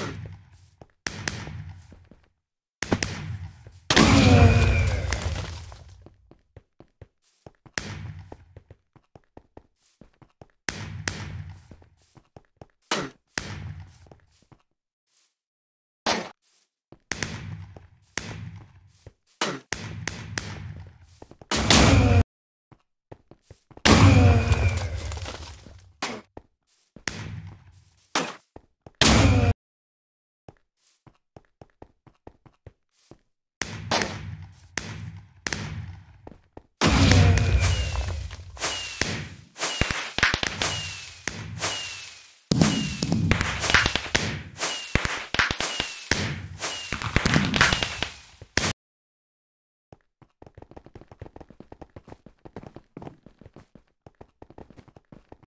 Thank you.